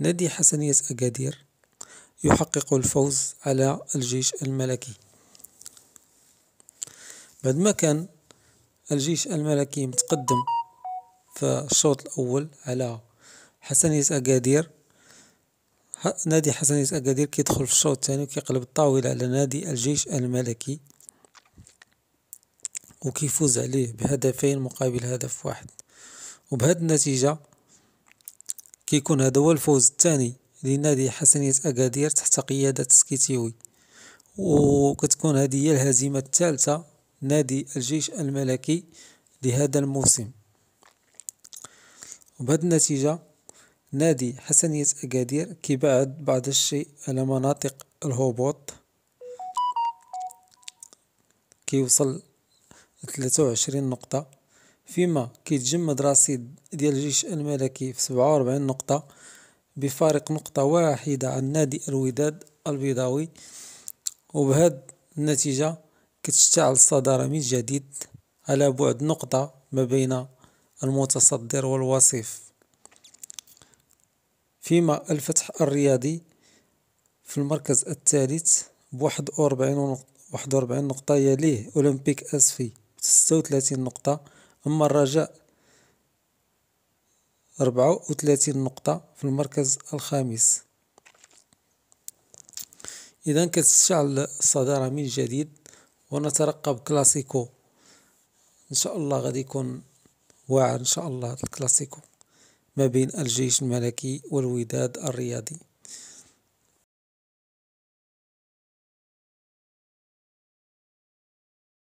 نادي حسنية أكادير يحقق الفوز على الجيش الملكي. بعد ما كان الجيش الملكي متقدم في الشوط الأول على حسنية أكادير نادي حسنية أكادير كيدخل في الشوط الثاني وكيقلب الطاولة على نادي الجيش الملكي وكيفوز عليه بهدفين مقابل هدف واحد. وبهاد النتيجة كيكون هذا هو الفوز الثاني لنادي حسنية أكادير تحت قيادة سكيتيوي. وكتكون هذه هي الهزيمة الثالثة نادي الجيش الملكي لهذا الموسم. وبهذه النتيجة نادي حسنية أكادير كيبعد بعض الشيء على مناطق الهبوط. كيوصل لثلاثة وعشرين نقطة. فيما كيتجمد رصيد ديال الجيش الملكي في سبعة وربعين نقطة بفارق نقطة واحدة عن نادي الوداد البيضاوي وبهاد النتيجة كتشتعل الصدارة من جديد على بعد نقطة ما بين المتصدر والوصيف. فيما الفتح الرياضي في المركز الثالث بواحد وأربعين واحد وأربعين نقطة يليه أولمبيك أسفي بستة وثلاثين نقطة. أما الرجاء. أربعة وثلاثين نقطة في المركز الخامس. إذا كتشتعل الصدارة من جديد ونترقب كلاسيكو. إن شاء الله غادي يكون واعر إن شاء الله الكلاسيكو ما بين الجيش الملكي والوداد الرياضي.